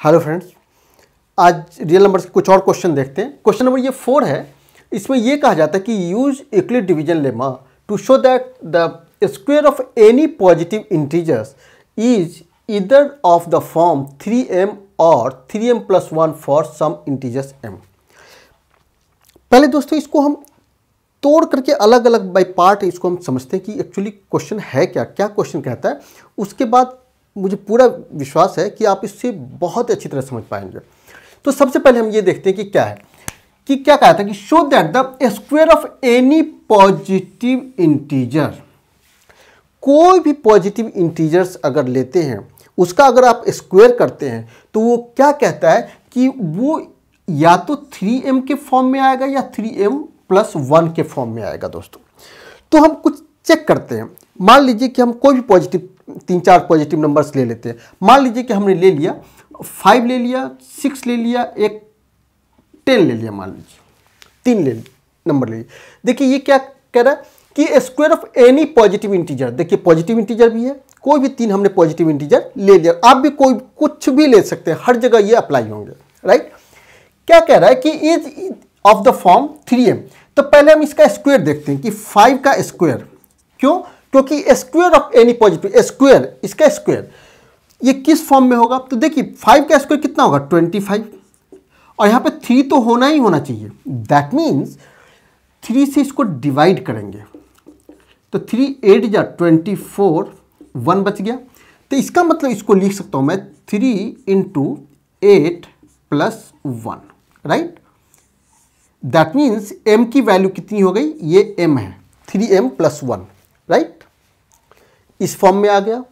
Hello friends, आज real numbers के कुछ और क्वेश्चन देखते हैं। क्वेश्चन नंबर ये फोर है। इसमें ये कहा जाता है कि use Euclid division lemma to show that the square of any positive integers is either of the form 3m और 3m plus one for some integers m पहले दोस्तों, इसको हम तोड़ करके अलग अलग बाई पार्ट इसको हम समझते हैं कि एक्चुअली क्वेश्चन है क्या? क्या क्वेश्चन कहता है? उसके बाद मुझे पूरा विश्वास है कि आप इससे बहुत अच्छी तरह समझ पाएँगे। तो सबसे पहले हम ये देखते हैं कि क्या है, कि क्या कहा था कि show that the square of any positive integer कोई भी पॉजिटिव इंटीजर्स अगर लेते हैं, उसका अगर आप स्क्वायर करते हैं तो वो क्या कहता है कि वो या तो 3m के फॉर्म में आएगा या 3m प्लस वन के फॉर्म में आएगा दोस्तों। तो हम कुछ चेक करते हैं। मान लीजिए कि हम कोई भी पॉजिटिव तीन चार पॉजिटिव नंबर्स ले लेते हैं। मान लीजिए कि हमने ले लिया फाइव ले लिया सिक्स ले लिया, एक टेन ले लिया मान लीजिए। तीन ले नंबर ले लिया। देखिए ये क्या कह रहा है कि square of any positive integer देखिए पॉजिटिव इंटीजर भी है, कोई भी तीन हमने पॉजिटिव इंटीजर ले लिया। आप भी कोई कुछ भी ले सकते हैं, हर जगह ये अप्लाई होंगे राइट क्या कह रहा है कि is of the form three M तो पहले हम इसका स्क्वायर देखते हैं कि फाइव का स्क्वायर क्यों? क्योंकि square of any positive square इसका स्क्वायर ये किस फॉर्म में होगा? तो देखिए फाइव का स्क्वायर कितना होगा? ट्वेंटी फाइव और यहाँ पे थ्री तो होना ही होना चाहिए। दैट मीन्स थ्री से इसको डिवाइड करेंगे। तो थ्री एट या ट्वेंटी फोर वन बच गया। तो इसका मतलब इसको लिख सकता हूँ मैं three into eight plus one right that means M की वैल्यू कितनी हो गई? ये एम है। Three M plus one right? इस फॉर्म में आ गया।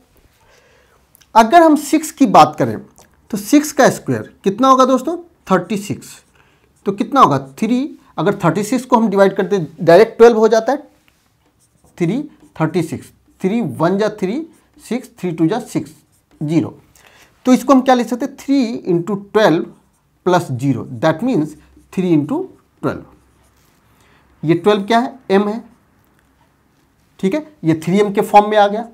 अगर हम सिक्स की बात करें तो सिक्स का स्क्वायर कितना होगा दोस्तों? Thirty six. तो कितना होगा? थ्री। अगर थर्टी सिक्स को हम डिवाइड करते डायरेक्ट ट्वेल्व हो जाता है। Three, thirty six. Three, one जा थ्री, सिक्स, थ्री, टू जा सिक्स, ज़ीरो। तो इसको हम क्या लिख सकते हैं? Three into twelve plus zero. That means three into twelve. ये ट्वेल्व क्या है? एम है। ठीक है? ये थ्री एम के फॉर्म में आ गया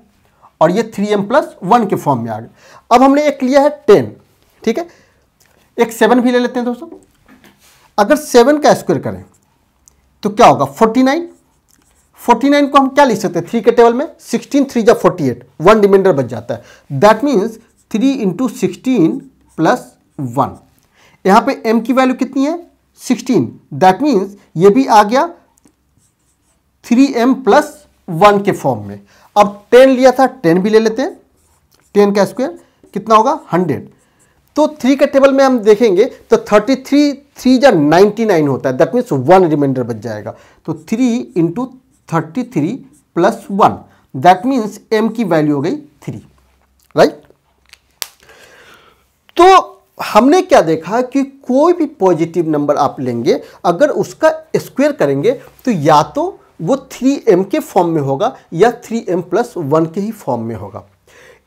और ये थ्री एम प्लस वन के फॉर्म में आ गया। अब हमने एक लिया है टेन ठीक है? एक सेवन भी ले लेते हैं दोस्तों। अगर सेवन का स्क्वायर करें तो क्या होगा? फोर्टी नाइन फोर्टी नाइन को हम क्या लिख सकते हैं? थ्री के टेबल में सिक्सटीन थ्री जा फोर्टी एट वन रिमाइंडर बच जाता है। That means three into sixteen plus one यहाँ पे m की वैल्यू कितनी है? सिक्सटीन दैट मीन्स ये भी आ गया थ्री एम प्लस वन के फॉर्म में। अब टेन लिया था, टेन भी ले लेते हैं। टेन का स्क्वायर कितना होगा? हंड्रेड। तो थ्री के टेबल में हम देखेंगे तो थर्टी थ्री थ्री या नाइन्टी नाइन होता है। दैट मीन्स वन रिमाइंडर बच जाएगा। तो three into thirty three plus one that means M की वैल्यू हो गई थ्री राइट तो हमने क्या देखा कि कोई भी पॉजिटिव नंबर आप लेंगे, अगर उसका स्क्वायर करेंगे तो या तो वो थ्री एम के फॉर्म में होगा या थ्री एम प्लस वन के ही फॉर्म में होगा।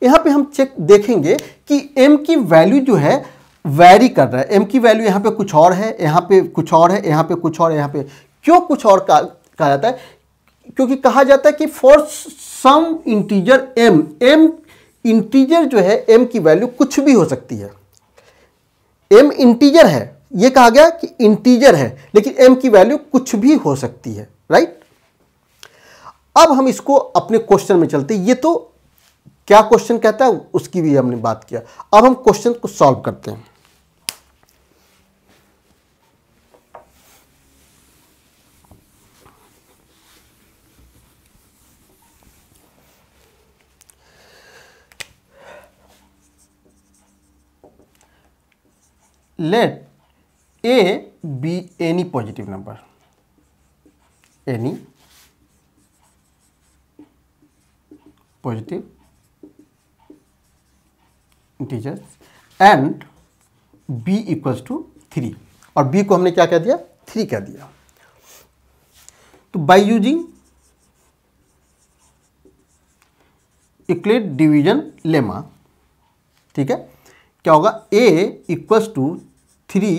यहाँ पे हम चेक देखेंगे कि m की वैल्यू जो है वैरी कर रहा है। M की वैल्यू यहाँ पे कुछ और है, यहाँ पे कुछ और है, यहाँ पे कुछ और यहाँ पे क्यों कुछ और कहा जाता है? क्योंकि कहा जाता है कि for some integer m m integer जो है, m की वैल्यू कुछ भी हो सकती है। M इंटीजर है, ये कहा गया कि इंटीजर है, लेकिन m की वैल्यू कुछ भी हो सकती है राइट अब हम इसको अपने क्वेश्चन में चलते ये तो क्या क्वेश्चन कहता है? उसकी भी हमने बात किया। अब हम क्वेश्चन को सॉल्व करते हैं। Let a be any positive number. Any positive integers and b equals to three और b को हमने क्या कह दिया? थ्री कह दिया। तो by using Euclid division lemma ठीक है? क्या होगा? A equals to three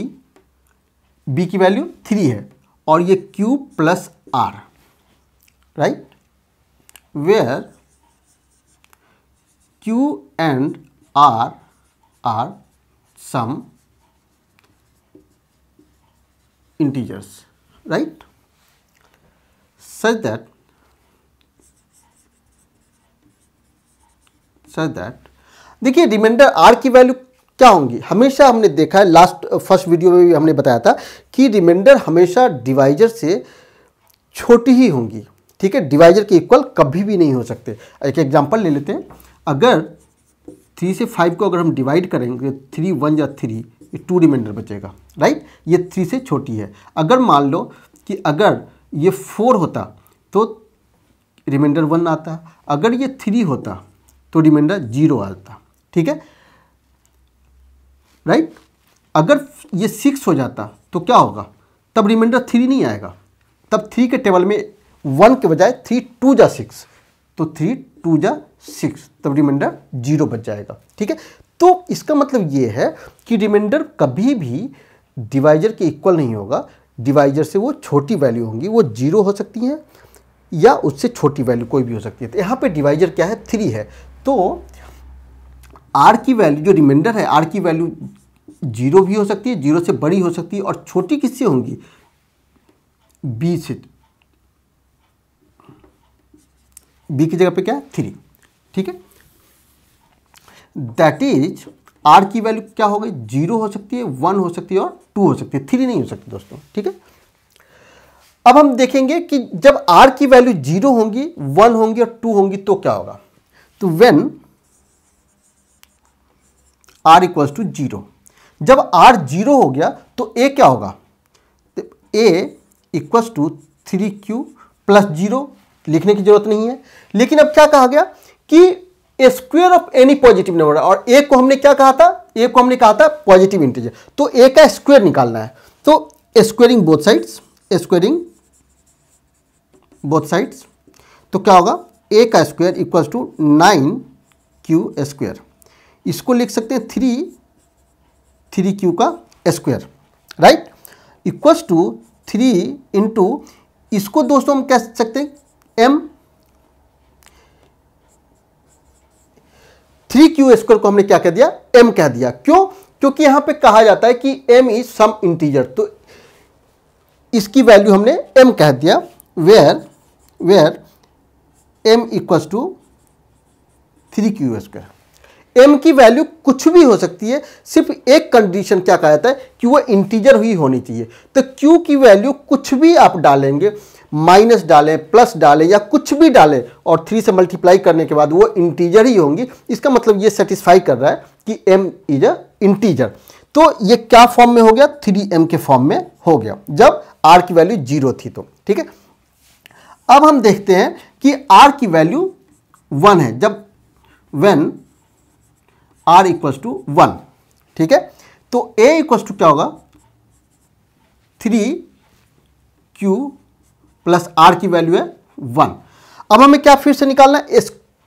B की वैल्यू थ्री है और ये Q plus R right where Q and R R some integers, right? Such that such that, देखिए रिमाइंडर आर की वैल्यू क्या होंगी? हमेशा हमने देखा है लास्ट फ़र्स्ट वीडियो में भी हमने बताया था कि रिमाइंडर हमेशा डिवाइजर से छोटी ही होंगी, ठीक है? डिवाइजर के इक्वल कभी भी नहीं हो सकते। एक एग्जांपल ले लेते हैं। अगर थ्री से फाइव को अगर हम डिवाइड करेंगे थ्री वन या थ्री ये टू रिमाइंडर बचेगा राइट ये थ्री से छोटी है। अगर मान लो कि अगर ये फोर होता तो रिमाइंडर वन आता। अगर ये थ्री होता तो रिमाइंडर ज़ीरो आता, ठीक है? राइट अगर ये सिक्स हो जाता तो क्या होगा? तब रिमाइंडर थ्री नहीं आएगा। तब थ्री के टेबल में वन के बजाय थ्री टू जा सिक्स तो थ्री टू जा सिक्स, तब रिमाइंडर ज़ीरो बच जाएगा, ठीक है? तो इसका मतलब ये है कि रिमाइंडर कभी भी डिवाइजर के इक्वल नहीं होगा। डिवाइजर से वो छोटी वैल्यू होंगी, वो ज़ीरो हो सकती हैं, या उससे छोटी वैल्यू कोई भी हो सकती है। तो यहाँ पे डिवाइजर क्या है? थ्री है। तो आर की वैल्यू जो रिमाइंडर है आर की वैल्यू ज़ीरो भी हो सकती है, ज़ीरो से बड़ी हो सकती है, और छोटी किससे होंगी? बी से। बी की जगह पे क्या? है थ्री ठीक है? दैट इज़ आर की वैल्यू क्या हो गई? ज़ीरो हो सकती है वन हो सकती है और टू हो सकती है. थ्री नहीं हो सकती दोस्तों, ठीक है? अब हम देखेंगे कि जब आर की वैल्यू ज़ीरो होंगी वन होंगी और टू होंगी तो क्या होगा? तो when R equals to zero जब आर ज़ीरो हो गया तो ए क्या होगा? तो A equals to three Q plus zero लिखने की ज़रूरत नहीं है। लेकिन अब क्या कहा गया कि square of any positive number और ए को हमने क्या कहा था? ए को हमने कहा था पॉजिटिव इंटीजर तो ए का स्क्वेयर निकालना है। तो squaring both sides squaring both sides तो क्या होगा? ए का square equals to nine Q square इसको लिख सकते हैं थ्री थ्री क्यू का square right equals to three into इसको दोस्तों हम कह सकते हैं एम थ्री क्यू स्क्वायर को हमने क्या कह दिया? एम कह दिया। क्यों? क्योंकि यहाँ पे कहा जाता है कि एम इज़ सम इंटीजर तो इसकी वैल्यू हमने एम कह दिया। Where where M equals to three Q square M की वैल्यू कुछ भी हो सकती है, सिर्फ़ एक कंडीशन क्या कहा जाता है कि वो इंटीजर ही होनी चाहिए। तो क्यू की वैल्यू कुछ भी आप डालेंगे माइनस डालें, प्लस डालें या कुछ भी डालें और थ्री से मल्टीप्लाई करने के बाद वो इंटीजर ही होंगी। इसका मतलब ये सेटिस्फाई कर रहा है कि एम इज़ अ इंटीजर तो ये क्या फॉर्म में हो गया? थ्री एम के फॉर्म में हो गया, जब आर की वैल्यू ज़ीरो थी तो ठीक है? अब हम देखते हैं कि आर की वैल्यू वन है, जब when R equals to one ठीक है? तो ए इक्वल्स टू क्या होगा? थ्री क्यू प्लस आर की वैल्यू है वन। अब हमें क्या फिर से निकालना है?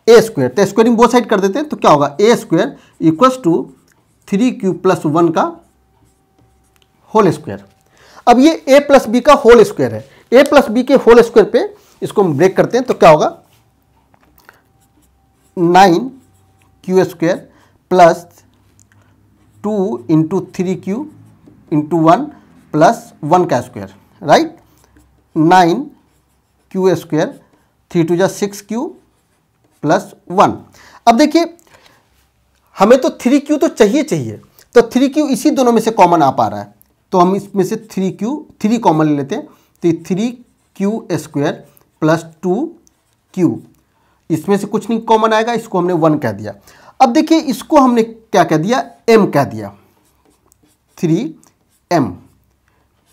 A square. तो स्क्वायरिंग बोथ साइड कर देते हैं तो क्या होगा? A square equals to three Q plus one का होल स्क्वायर अब ये ए प्लस बी का होल स्क्वायर है। ए प्लस बी के होल स्क्वायर पे इसको हम ब्रेक करते हैं तो क्या होगा? Nine Q square plus two into three Q into one plus one का square right nine Q square, three two जा सिक्स क्यू प्लस वन। अब देखिए, हमें तो थ्री क्यू तो चाहिए चाहिए तो थ्री क्यू इसी दोनों में से कॉमन आ पा रहा है। तो हम इसमें से थ्री क्यू, थ्री कॉमन ले लेते हैं तो three Q square plus two Q. इसमें से कुछ नहीं कॉमन आएगा, इसको हमने वन कह दिया। अब देखिए, इसको हमने क्या कह दिया? एम कह दिया। Three M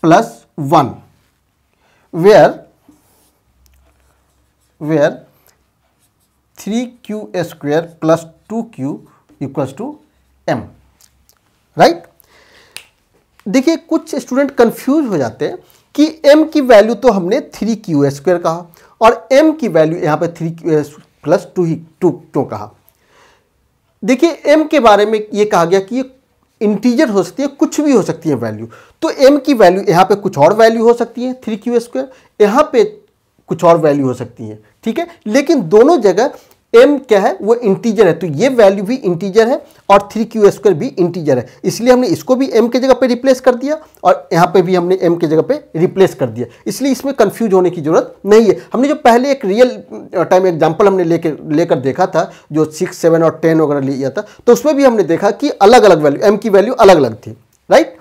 plus one. Three Q square plus two Q equals to M right देखिए, कुछ स्टूडेंट कंफ्यूज हो जाते हैं कि m की वैल्यू तो हमने थ्री क्यू स्क्वेयर कहा और m की वैल्यू यहाँ पे थ्री क्यू प्लस टू ही टू क्यों कहा। देखिए एम के बारे में ये कहा गया कि ये इंटीजर हो सकती है, कुछ भी हो सकती है वैल्यू तो एम की वैल्यू यहाँ पे कुछ और वैल्यू हो सकती है थ्री क्यू स्क्वायर यहाँ पे कुछ और वैल्यू हो सकती है, ठीक है? लेकिन दोनों जगह m क्या है? वो इंटीजर है। तो ये वैल्यू भी इंटीजर है और थ्री क्यू स्क्वायर भी इंटीजर है। इसलिए हमने इसको भी m के जगह पे रिप्लेस कर दिया और यहाँ पे भी हमने m के जगह पे रिप्लेस कर दिया। इसलिए इसमें कंफ्यूज होने की ज़रूरत नहीं है। हमने जो पहले एक रियल टाइम एग्ज़ाम्पल हमने लेकर लेकर देखा था, जो सिक्स सेवन और टेन वगैरह लिया था तो उसमें भी हमने देखा कि अलग अलग वैल्यू एम की वैल्यू अलग अलग थी। राइट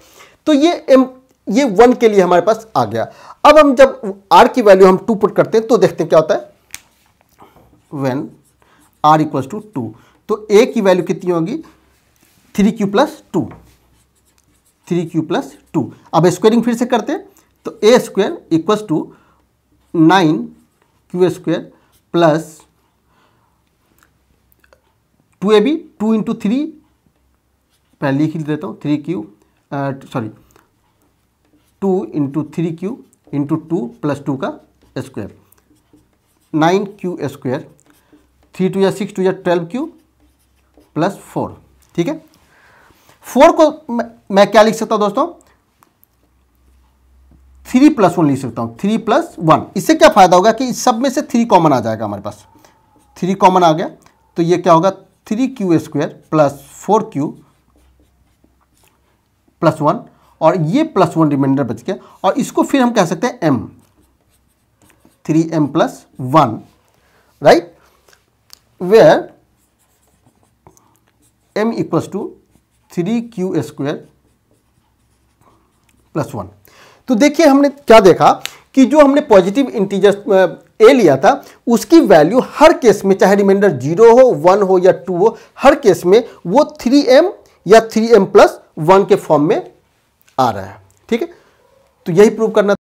तो ये एम ये वन के लिए हमारे पास आ गया। अब हम जब आर की वैल्यू हम टू पुट करते हैं तो देखते हैं क्या होता है। When R equals to two तो ए की वैल्यू कितनी होगी? Three Q plus two three Q plus two अब स्क्वेयरिंग फिर से करते हैं। तो A square equals to nine Q square plus two A B two into three पहले लिख देता हूँ। Three Q sorry two into three Q into two plus two का square nine Q square three two या six two या twelve Q plus four ठीक है? Four को मैं, क्या लिख सकता हूँ दोस्तों? थ्री प्लस वन लिख सकता हूँ थ्री प्लस वन। इससे क्या फ़ायदा होगा कि सब में से थ्री कॉमन आ जाएगा हमारे पास। थ्री कॉमन आ गया तो ये क्या होगा? Three Q square plus four Q plus one और ये प्लस वन रिमाइंडर बच गया और इसको फिर हम कह सकते हैं M. Three M plus one right? M equals to three Q square plus one तो देखिए हमने क्या देखा कि जो हमने पॉजिटिव इंटीजर ए लिया था, उसकी वैल्यू हर केस में, चाहे रिमाइंडर ज़ीरो हो वन हो या टू हो, हर केस में वो थ्री एम या थ्री एम प्लस वन के फॉर्म में आ रहा है। ठीक है? तो यही प्रूव करना